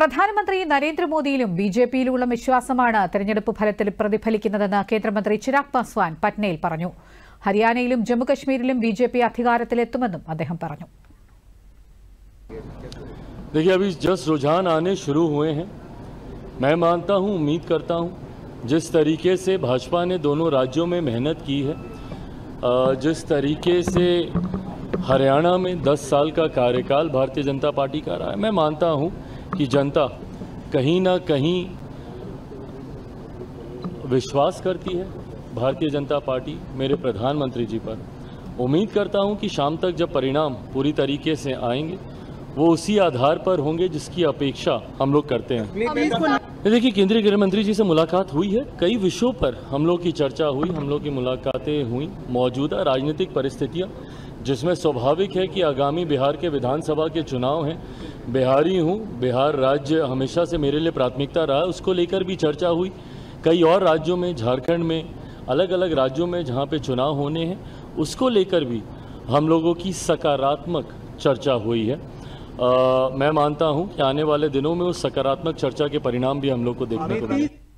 പ്രധാനമന്ത്രി നരേന്ദ്രമോദിയിലും B J പിയിലുമുള്ള വിശ്വാസമാണ് തെരഞ്ഞെടുപ്പ് ഫലത്തിൽ പ്രതിഫലിക്കുന്നതെന്ന് കേന്ദ്രമന്ത്രി ചിരാഗ് പാസ്വാൻ പട്നയിൽ പറഞ്ഞു ഹരിയാനയിലും ജമ്മുകശ്മീരിലും ബി ജെ പി അധികാരത്തിലെത്തുമെന്നും അദ്ദേഹം പറഞ്ഞു देखिए अभी जस्ट रुझान आने शुरू हुए हैं मैं मानता हूं उम्मीद करता हूं जिस तरीके से भाजपा ने दोनों राज्यों में मेहनत की है अ, जिस तरीके से हरियाणा में 10 साल का कार्यकाल भारतीय जनता पार्टी का रहा है मैं मानता हूं कि जनता कहीं ना कहीं विश्वास करती है भारतीय जनता पार्टी मेरे प्रधानमंत्री जी पर। उम्मीद करता हूँ कि शाम तक जब परिणाम पूरी तरीके से आएँगे वो उसी आधार पर होंगे जिसकी अपेक्षा हम लोग करते हैं। देखिए केंद्रीय गृह मंत्री जी से मुलाकात हुई है। कई विषयों पर हम लोग की चर्चा हुई हम लोग की मुलाकातें हुई मौजूदा राजनीतिक परिस्थितियाँ जिसमें स्वाभाविक है कि आगामी बिहार के विधानसभा के चुनाव हैं। बिहारी हूँ बिहार राज्य हमेशा से मेरे लिए प्राथमिकता रहा उसको लेकर भी चर्चा हुई। कई और राज्यों में झारखंड में अलग अलग राज्यों में जहाँ पे चुनाव होने हैं उसको लेकर भी हम लोगों की सकारात्मक चर्चा हुई है। आ, मैं मानता हूँ कि आने वाले दिनों में उस सकारात्मक चर्चा के परिणाम भी हम लोग को देखने को मिलेंगे।